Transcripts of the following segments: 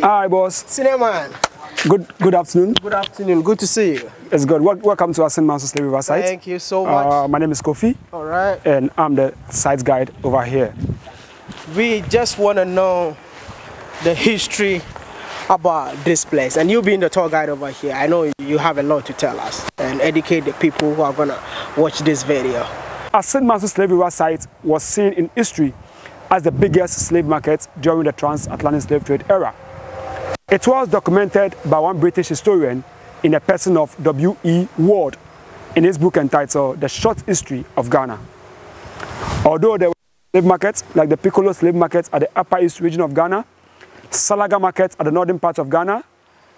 Hey. Hi, boss. Man. Good good afternoon. Good afternoon. Good to see you. It's good. Wel- Welcome to Manso Slave River site. Thank you so much. Uh, my name is Kofi, All right. and I'm the site guide over here. We just want to know the history about this place. And you being the tour guide over here, I know you have a lot to tell us and educate the people who are going to watch this video. Assin Manso Slave River site was seen in history as the biggest slave market during the transatlantic slave trade era. It was documented by one British historian in the person of W.E. Ward in his book entitled The Short History of Ghana. Although there were slave markets like the Pikworo slave markets at the Upper East region of Ghana, Salaga markets at the northern part of Ghana,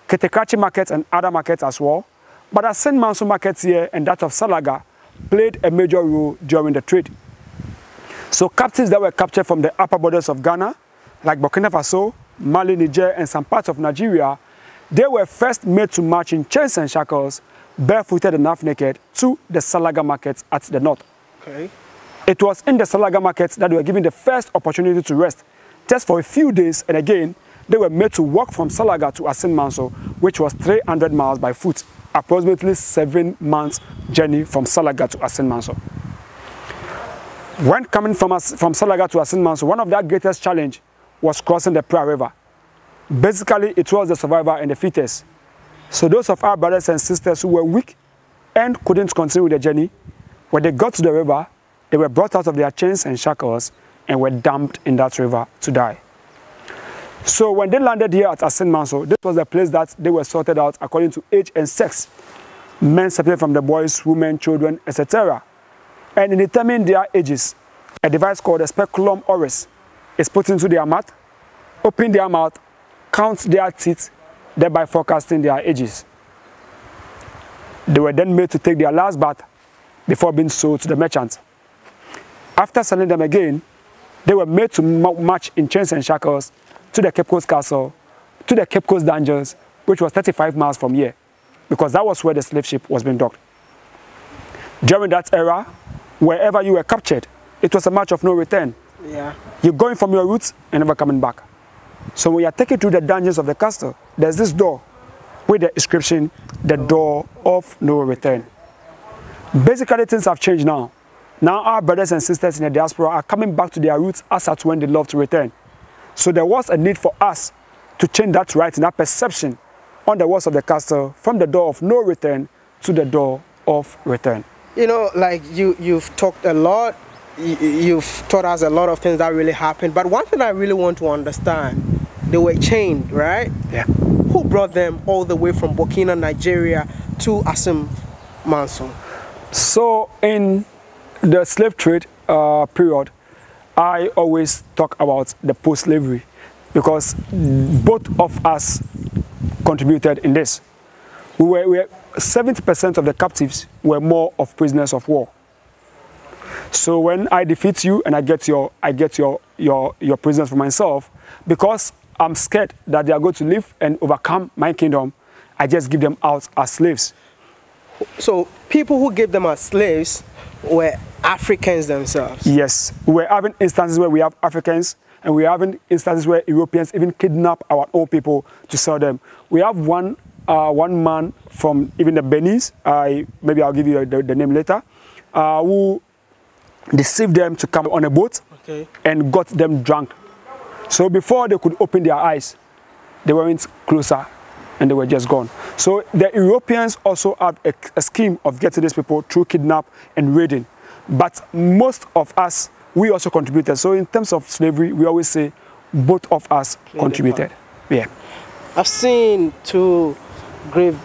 Kete Krachi markets and other markets as well, but Assin Manso markets here and that of Salaga played a major role during the trade. So captives that were captured from the upper borders of Ghana, like Burkina Faso, Mali, Niger, and some parts of Nigeria, they were first made to march in chains and shackles, barefooted and half naked, to the Salaga markets at the north. Okay. It was in the Salaga markets that they were given the first opportunity to rest, just for a few days, and again, they were made to walk from Salaga to Assin Manso, which was 300 miles by foot, approximately seven months journey from Salaga to Assin Manso. When coming from, from Salaga to Assin Manso, one of their greatest challenge was crossing the Pra River. Basically, it was the survivor and the fittest. So those of our brothers and sisters who were weak and couldn't continue the journey, when they got to the river, they were brought out of their chains and shackles and were dumped in that river to die. So when they landed here at Assin Manso, this was the place that they were sorted out according to age and sex. Men separated from the boys, women, children, etc. And in determining their ages, a device called a speculum oris is put into their mouth, open their mouth, count their teeth, thereby forecasting their ages. They were then made to take their last bath before being sold to the merchant. After selling them again, they were made to march in chains and shackles to the Cape Coast Castle, to the Cape Coast Dungeons, which was 35 miles from here, because that was where the slave ship was being docked. During that era, wherever you were captured, it was a march of no return. Yeah. You're going from your roots and never coming back. So when you're taken to the dungeons of the castle, there's this door with the inscription, the door of no return. Basically, things have changed now. Now our brothers and sisters in the diaspora are coming back to their roots as at when they love to return. So there was a need for us to change that right and that perception on the walls of the castle from the door of no return to the door of return. You know, like you, you've talked a lot. You've taught us a lot of things that really happened. But one thing I really want to understand, they were chained, right? Yeah. Who brought them all the way from Burkina, Nigeria to Assin Manso? So in the slave trade uh, period, I always talk about the post-slavery because both of us contributed in this. We were, we were 70% of the captives were more of prisoners of war. So when I defeat you and I get your I get your your your prisoners for myself, because I'm scared that they are going to live and overcome my kingdom, I just give them out as slaves. So people who gave them as slaves were Africans themselves. Yes, we're having instances where we have Africans and we're having instances where Europeans even kidnap our own people to sell them. We have one, uh, one man from even the Benis, I maybe I'll give you the, the name later, uh, who deceived them to come on a boat Okay. and got them drunk. So before they could open their eyes, they weren't closer and they were just gone. So the Europeans also have a, a scheme of getting these people through kidnap and raiding. But most of us, we also contributed. So in terms of slavery, we always say both of us a contributed. Yeah. I've seen two grave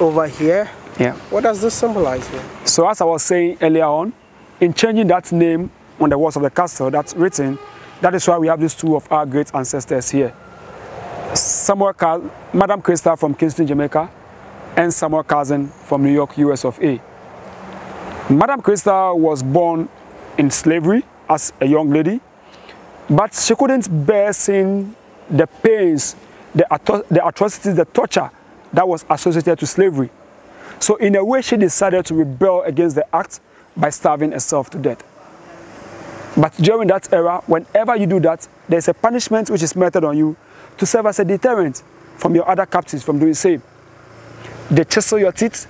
over here. Yeah. What does this symbolize here? So as I was saying earlier on, in changing that name on the walls of the castle that's written, that is why we have these two of our great ancestors here. Samuel Car- Madam Krista from Kingston, Jamaica, and Samuel Carson from New York, US of A. Madam Krista was born in slavery as a young lady, but she couldn't bear seeing the pains, the, the atrocities, the torture that was associated to slavery. So in a way, she decided to rebel against the act by starving herself to death. But during that era, whenever you do that, there's a punishment which is meted on you to serve as a deterrent from your other captives from doing the same. They chisel your teeth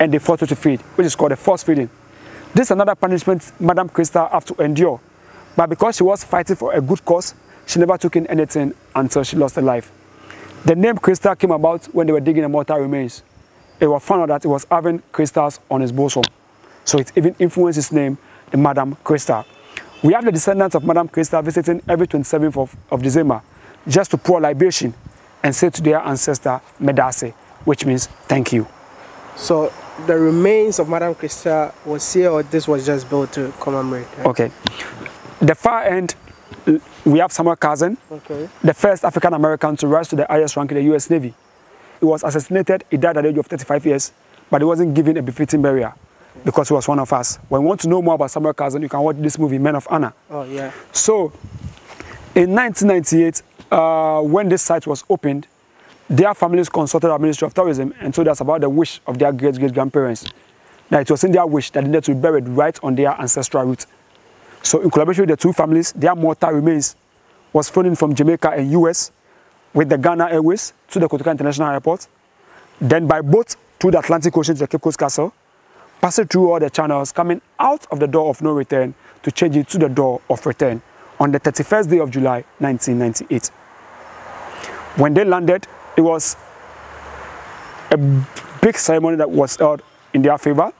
and they force you to feed, which is called a force feeding. This is another punishment Madame Christa have to endure. But because she was fighting for a good cause, she never took in anything until she lost her life. The name Christa came about when they were digging the mortal remains. It was found out that it was having crystals on his bosom. So it even influenced his name, the Madame Christa. We have the descendants of Madame Christa visiting every 27th of, of December just to pour libation and say to their ancestor, Medase, which means thank you. So the remains of Madame Christa was here or this was just built to commemorate? Right? Okay. The far end, we have Samuel Carson, okay. the first African American to rise to the highest rank in the US Navy. He was assassinated, he died at the age of 35 years, but he wasn't given a befitting burial because he was one of us. When you want to know more about Samuel Carson, you can watch this movie, Men of Honor. Oh, yeah. So, in 1998, uh, when this site was opened, their families consulted our Ministry of Tourism and told us about the wish of their great-great-grandparents. That it was in their wish that they needed to be buried right on their ancestral route. So in collaboration with the two families, their mortal remains was flown in from Jamaica and US with the Ghana Airways to the Kotoka International Airport, then by boat through the Atlantic Ocean to the Cape Coast Castle, passing through all the channels, coming out of the door of no return to change it to the door of return on the 31st day of July 1998. When they landed, it was a big ceremony that was held in their favor.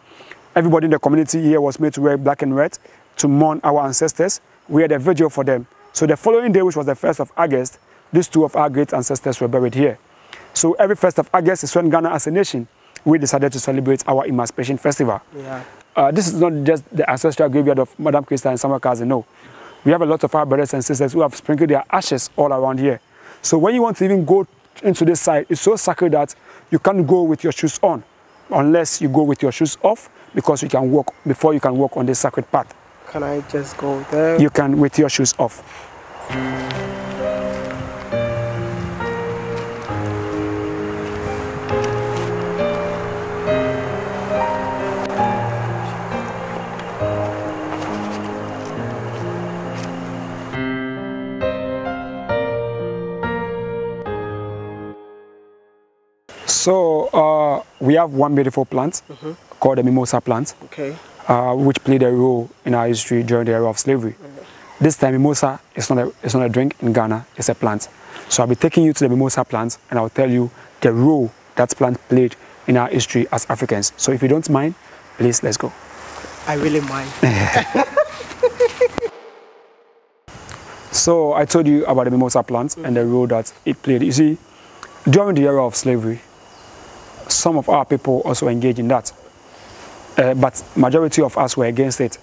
Everybody in the community here was made to wear black and red to mourn our ancestors. We had a vigil for them. So the following day, which was the 1st of August, these two of our great ancestors were buried here. So every 1st of August is when Ghana as a nation we decided to celebrate our Emancipation Festival. Yeah. Uh, this is not just the ancestral graveyard of Madame Christa and Samuel Carson, no. We have a lot of our brothers and sisters who have sprinkled their ashes all around here. So when you want to even go into this site, it's so sacred that you can't go with your shoes on unless you go with your shoes off because you can walk before you can walk on this sacred path. Can I just go there? You can with your shoes off. So uh, we have one beautiful plant mm -hmm. called the mimosa plant, okay. uh, which played a role in our history during the era of slavery. This time, mimosa is not, a, it's not a drink in Ghana, it's a plant. So I'll be taking you to the mimosa plant and I'll tell you the role that plant played in our history as Africans. So if you don't mind, please, let's go. I really mind. so I told you about the mimosa plant mm -hmm. and the role that it played. You see, during the era of slavery, some of our people also engage in that. Uh, but majority of us were against it.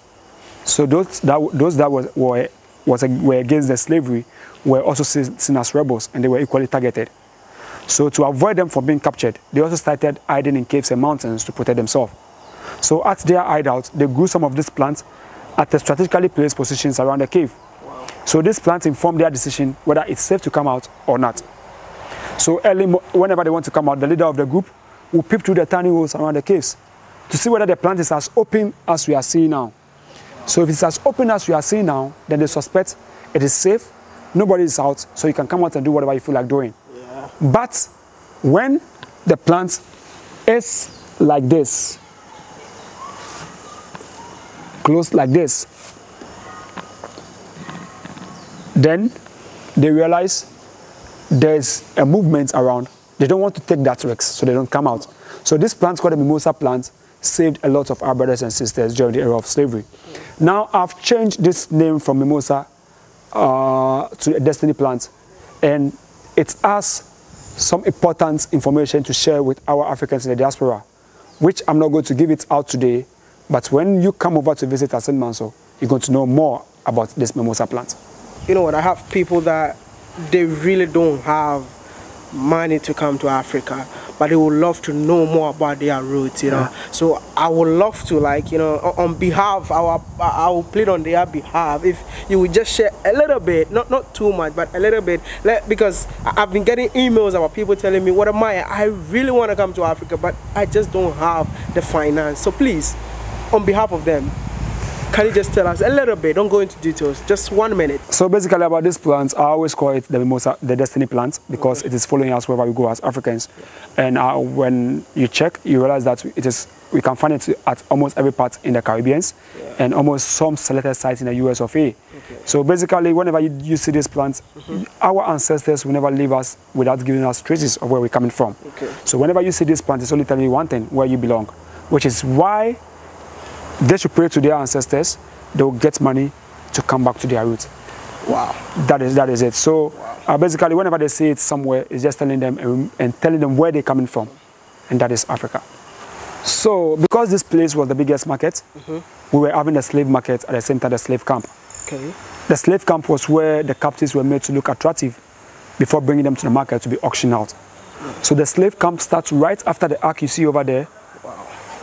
So those that, those that was, were, was, were against the slavery were also seen as rebels and they were equally targeted. So to avoid them from being captured, they also started hiding in caves and mountains to protect themselves. So at their hideout, they grew some of these plants at the strategically placed positions around the cave. Wow. So these plants inform their decision whether it's safe to come out or not. So early, whenever they want to come out, the leader of the group will peep through the tiny holes around the caves to see whether the plant is as open as we are seeing now. So if it's as open as we are seeing now, then they suspect it is safe, nobody is out, so you can come out and do whatever you feel like doing. Yeah. But when the plant is like this, closed like this, then they realize there's a movement around they don't want to take that risk, so they don't come out. So this plant called the mimosa plant saved a lot of our brothers and sisters during the era of slavery. Now I've changed this name from mimosa uh, to a destiny plant, and it has some important information to share with our Africans in the diaspora, which I'm not going to give it out today, but when you come over to visit Assin Manso, you're going to know more about this mimosa plant. You know what, I have people that they really don't have money to come to Africa, but they would love to know more about their roots, you know. Yeah. So I would love to, like, you know, on behalf, our I will plead on their behalf if you would just share a little bit, not not too much, but a little bit, Let, because I've been getting emails about people telling me, "What am I? I really want to come to Africa, but I just don't have the finance." So please, on behalf of them, Can you just tell us a little bit? Don't go into details. Just one minute. So basically about this plant, I always call it the mimosa, the destiny plant, because okay. it is following us wherever we go as Africans. And uh, when you check, you realize that it is we can find it at almost every part in the Caribbean yeah. and almost some selected sites in the US of A. Okay. So basically, whenever you, you see this plant, mm -hmm. our ancestors will never leave us without giving us traces of where we're coming from. Okay. So whenever you see this plant, it's only telling you one thing, where you belong, which is why they should pray to their ancestors, they will get money to come back to their roots. Wow. That is, that is it. So wow. uh, basically, whenever they see it somewhere, it's just telling them and, and telling them where they're coming from, and that is Africa. So, because this place was the biggest market, mm -hmm. we were having a slave market at the same time the slave camp. Okay. The slave camp was where the captives were made to look attractive before bringing them to the market to be auctioned out. So the slave camp starts right after the ark you see over there, wow.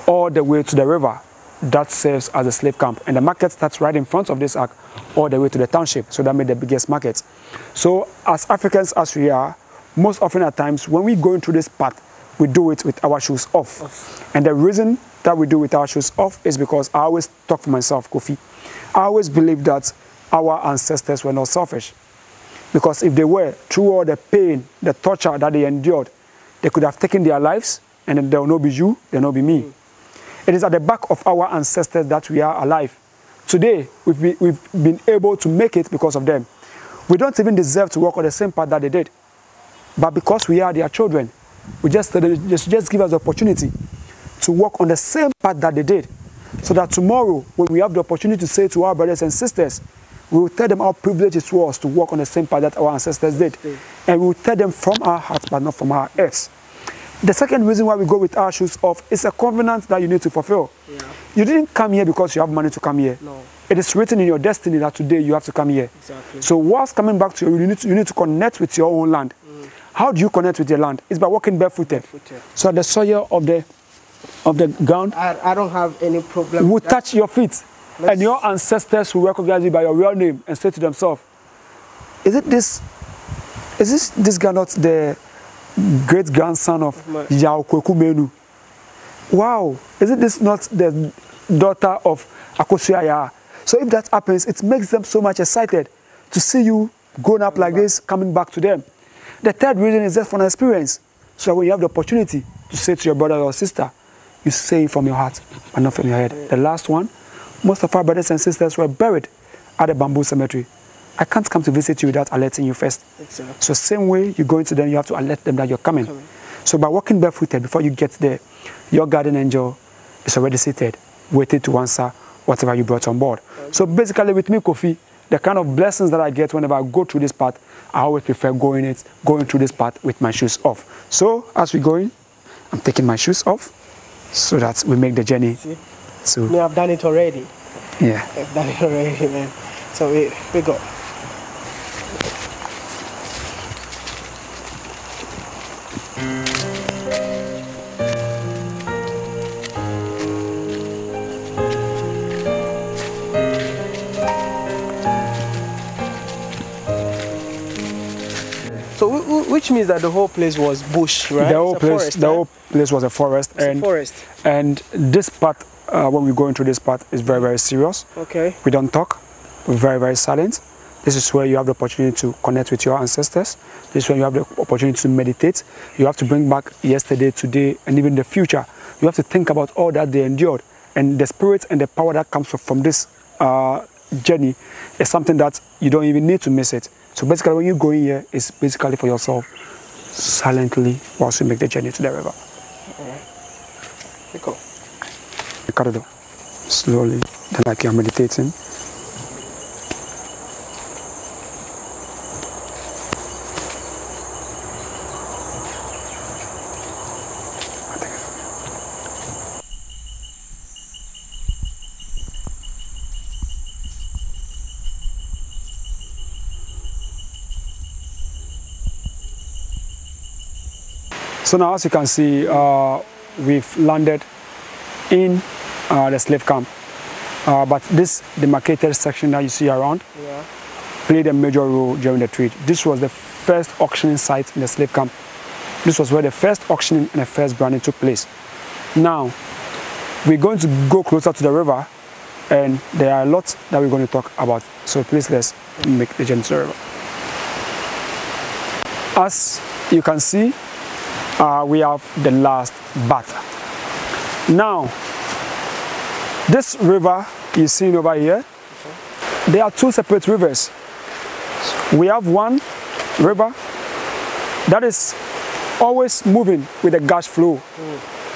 all the way to the river. That serves as a slave camp. And the market starts right in front of this ark, all the way to the township. So that made the biggest market. So as Africans as we are, most often at times when we go into this path, we do it with our shoes off. off. And the reason that we do with our shoes off is because I always talk for myself, Kofi. I always believe that our ancestors were not selfish. Because if they were, through all the pain, the torture that they endured, they could have taken their lives and then there will not be you, there will not be me. Mm. It is at the back of our ancestors that we are alive. Today, we've been, we've been able to make it because of them. We don't even deserve to walk on the same path that they did. But because we are their children, we just, just, just give us the opportunity to walk on the same path that they did. So that tomorrow, when we have the opportunity to say to our brothers and sisters, we will tell them how privileged it was to walk on the same path that our ancestors did. And we will tell them from our hearts, but not from our earths. The second reason why we go with our shoes off is a covenant that you need to fulfill. Yeah. You didn't come here because you have money to come here. No. It is written in your destiny that today you have to come here. Exactly. So whilst coming back to you, you need to, you need to connect with your own land. Mm. How do you connect with your land? It's by walking barefooted. barefooted. So the soil of the of the ground. I, I don't have any problem. Will touch your feet. Let's and your ancestors will recognize you by your real name and say to themselves, Is it this is this this guy not the great grandson of Yao Kweku Menu? Wow, is it this not the daughter of Akosua So if that happens, it makes them so much excited to see you grown up like this, coming back to them. The third reason is just from experience. So when you have the opportunity to say to your brother or sister, you say it from your heart, but not from your head. The last one, most of our brothers and sisters were buried at the bamboo cemetery. I can't come to visit you without alerting you first. Exactly. So same way you go into them, you have to alert them that you're coming. coming. So by walking barefooted before you get there, your guardian angel is already seated, waiting to answer whatever you brought on board. Okay. So basically with me, Kofi, the kind of blessings that I get whenever I go through this path, I always prefer going it, going through this path with my shoes off. So as we're going, I'm taking my shoes off so that we make the journey. See? So, no, I've done it already. Yeah. I've done it already, man. So we, we go. Which means that the whole place was bush, right? The whole place, forest, the right? whole place was a forest, it's and a forest. And this part, uh, when we go into this part, is very very serious. Okay. We don't talk. We're very very silent. This is where you have the opportunity to connect with your ancestors. This is where you have the opportunity to meditate. You have to bring back yesterday, today, and even the future. You have to think about all that they endured. And the spirit and the power that comes from this uh, journey is something that you don't even need to miss it. So basically when you go in here, it's basically for yourself, silently, whilst you make the journey to the river. Alright. Go. Corridor. Slowly, like you're meditating. So now as you can see, uh, we've landed in uh, the slave camp. Uh, but this demarcated section that you see around yeah. played a major role during the trade. This was the first auctioning site in the slave camp. This was where the first auctioning and the first branding took place. Now, we're going to go closer to the river And there are a lot that we're going to talk about. So please let's make the journey to the river. As you can see, uh, we have the last bath. Now, this river you see over here, there are two separate rivers. We have one river that is always moving with a gush flow.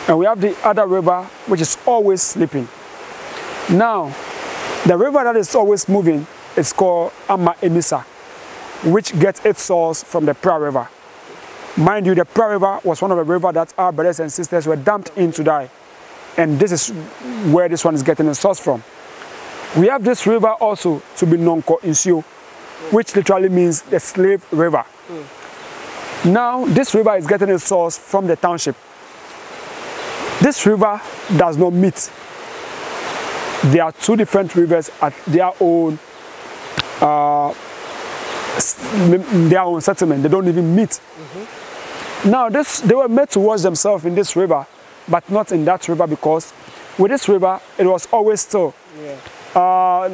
And we have the other river which is always sleeping. Now, the river that is always moving is called Ama Enisa, which gets its source from the Pra River. Mind you, the Pra River was one of the rivers that our brothers and sisters were dumped in to die. And this is where this one is getting its source from. We have this river also to be known Nonko Insio, which literally means the slave river. Mm. Now, this river is getting its source from the township. This river does not meet. There are two different rivers at their own uh, their own settlement. They don't even meet. Mm -hmm. Now, this they were made to wash themselves in this river, but not in that river because with this river it was always still. Yeah. Uh,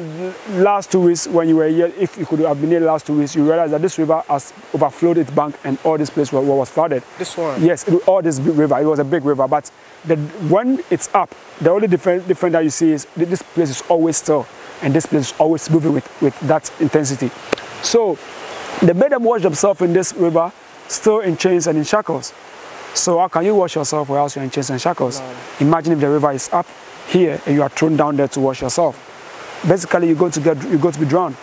last two weeks when you were here, if you could have been here last two weeks, you realize that this river has overflowed its bank and all this place was, was flooded. This one? Yes, it, all this river. It was a big river, but the, when it's up, the only different, different that you see is this place is always still and this place is always moving with, with that intensity. So they made them wash themselves in this river, still in chains and in shackles. So how can you wash yourself while you're in chains and shackles? No. Imagine if the river is up here and you are thrown down there to wash yourself basically you're going to get you're going to be drowned.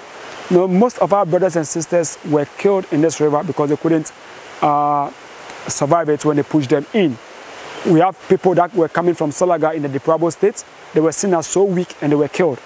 You know, most of our brothers and sisters were killed in this river because they couldn't uh, survive it when they pushed them in. We have people that were coming from Salaga in the deplorable state. They were seen as so weak and they were killed.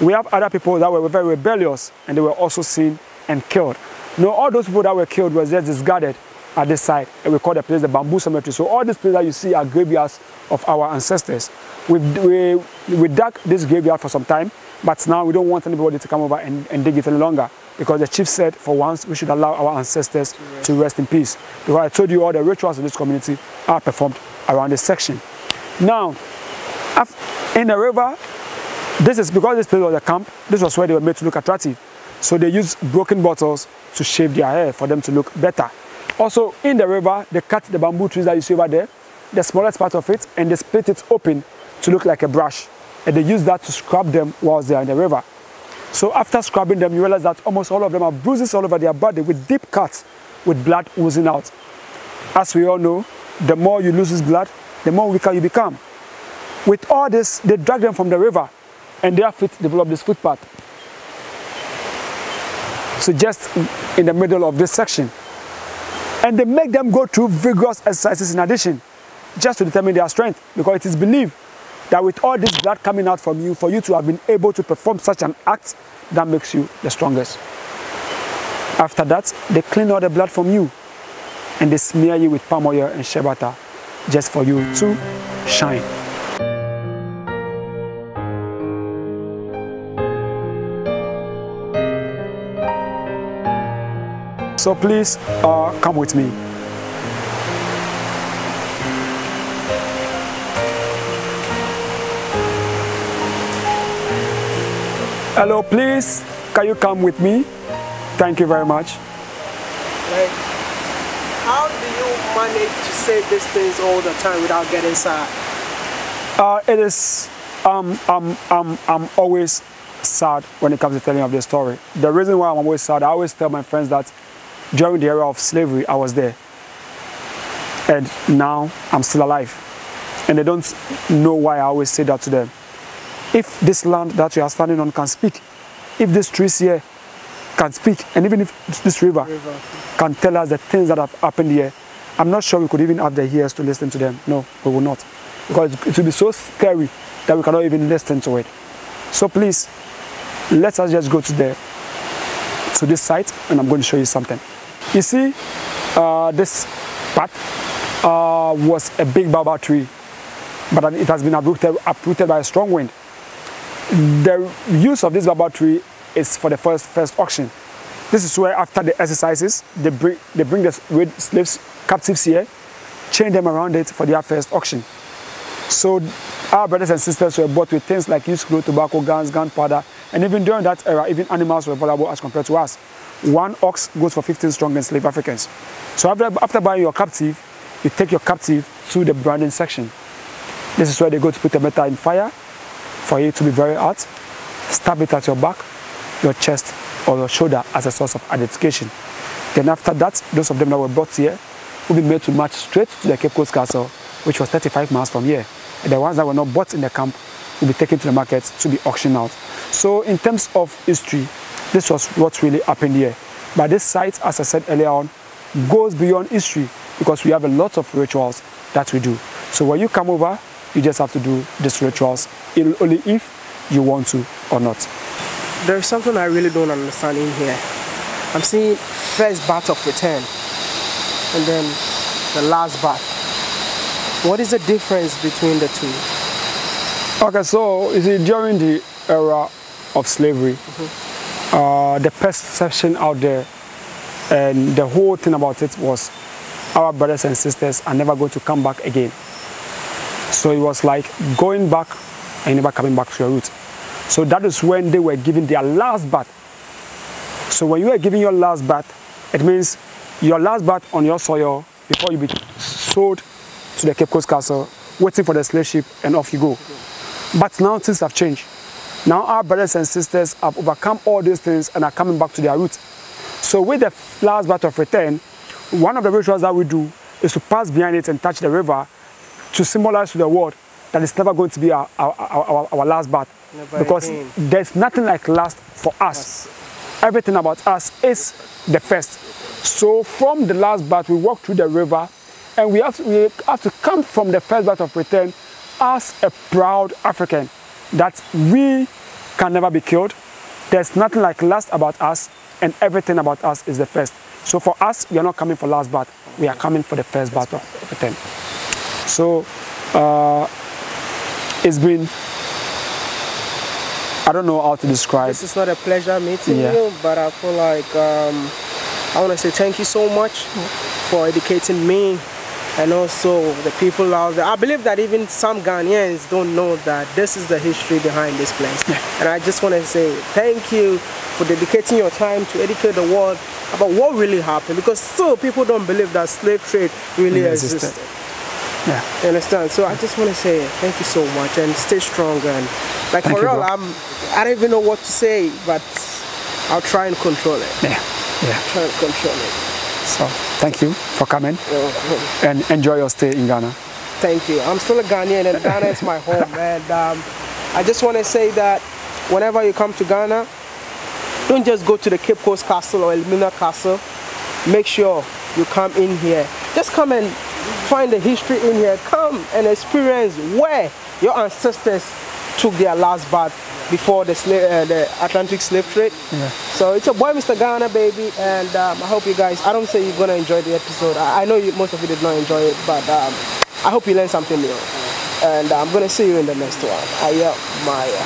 We have other people that were very rebellious and they were also seen and killed. No, all those people that were killed were just discarded at this site and we call the place the bamboo cemetery. So all these places that you see are graveyards of our ancestors. We've, we, we dug this graveyard for some time but now we don't want anybody to come over and, and dig it any longer because the chief said for once we should allow our ancestors to rest. to rest in peace. Because I told you all the rituals in this community are performed around this section. Now, in the river, this is because this place was a camp, this was where they were made to look attractive. So they use broken bottles to shave their hair for them to look better. Also, in the river, they cut the bamboo trees that you see over there, the smallest part of it, and they split it open to look like a brush and they use that to scrub them whilst they are in the river. So after scrubbing them, you realize that almost all of them have bruises all over their body with deep cuts with blood oozing out. As we all know, the more you lose this blood, the more weaker you become. With all this, they drag them from the river and their feet develop this footpath. So just in the middle of this section. And they make them go through vigorous exercises in addition, just to determine their strength, because it is believed that with all this blood coming out from you, for you to have been able to perform such an act, that makes you the strongest. After that, they clean all the blood from you and they smear you with palm oil and shea butter just for you to shine. So please uh, come with me. Hello, please, can you come with me? Thank you very much. Like, how do you manage to say these things all the time without getting sad? Uh, it is, um, I'm, I'm, I'm always sad when it comes to telling of the story. The reason why I'm always sad, I always tell my friends that during the era of slavery, I was there. And now I'm still alive. And they don't know why I always say that to them. If this land that you are standing on can speak, if these trees here can speak, and even if this river, river, can tell us the things that have happened here, I'm not sure we could even have the ears to listen to them. No, we will not. Because it will be so scary that we cannot even listen to it. So please, let us just go to the to this site and I'm going to show you something. You see, uh, this path uh, was a big baobab tree, but it has been uprooted, uprooted by a strong wind. The use of this baobab tree is for the first first auction. This is where after the exercises, they bring, they bring the slaves, captives here, chain them around it for their first auction. So our brothers and sisters were bought with things like used clothes, tobacco, guns, gunpowder, and even during that era, even animals were valuable as compared to us. One ox goes for 15 strong enslaved Africans. So after, after buying your captive, you take your captive to the branding section. This is where they go to put the metal in fire for it to be very hot, stab it at your back, your chest, or your shoulder as a source of identification. Then after that, those of them that were brought here will be made to march straight to the Cape Coast Castle, which was 35 miles from here. And the ones that were not bought in the camp will be taken to the market to be auctioned out. So in terms of history, this was what really happened here. But this site, as I said earlier on, goes beyond history because we have a lot of rituals that we do. So when you come over, you just have to do these rituals only if you want to or not. There's something I really don't understand in here. I'm seeing first bath of return and then the last bath. What is the difference between the two? Okay, so you see, during the era of slavery, mm -hmm. Uh, the perception out there and the whole thing about it was our brothers and sisters are never going to come back again. So it was like going back and never coming back to your roots. So that is when they were giving their last bath. So when you are giving your last bath, it means your last bath on your soil before you be sold to the Cape Coast Castle, waiting for the slave ship, and off you go. But now things have changed. Now our brothers and sisters have overcome all these things and are coming back to their roots. So with the last bath of return, one of the rituals that we do is to pass behind it and touch the river to symbolize to the world that it's never going to be our, our, our, our last bath. Never because again. there's nothing like last for us. Yes. Everything about us is the first. So from the last bath, we walk through the river and we have, to, we have to come from the first bath of return as a proud African that we can never be killed. There's nothing like last about us and everything about us is the first. So for us, we are not coming for last bath. We are coming for the first battle of return. So uh, it's been, I don't know how to describe. This is not a pleasure meeting yeah. you, but I feel like um, I want to say thank you so much for educating me and also the people out there. I believe that even some Ghanaians don't know that this is the history behind this place. Yeah. And I just want to say thank you for dedicating your time to educate the world about what really happened because still people don't believe that slave trade really existed. existed. Yeah. You understand? So I just want to say thank you so much and stay strong and like thank for real, I'm I don't even know what to say, but I'll try and control it. Yeah. Yeah. Try and control it. So thank you for coming and enjoy your stay in Ghana. Thank you. I'm still a Ghanaian and Ghana is my home and um, I just want to say that whenever you come to Ghana, don't just go to the Cape Coast Castle or Elmina Castle. Make sure you come in here. Just come and find the history in here. Come and experience where your ancestors took their last bath before the, uh, the Atlantic slave trade. Yeah. So it's a boy, Mr. Ghana, baby, and um, I hope you guys. I don't say you're gonna enjoy the episode. I, I know you, most of you did not enjoy it, but um, I hope you learned something new. And I'm gonna see you in the next one. I am Maya.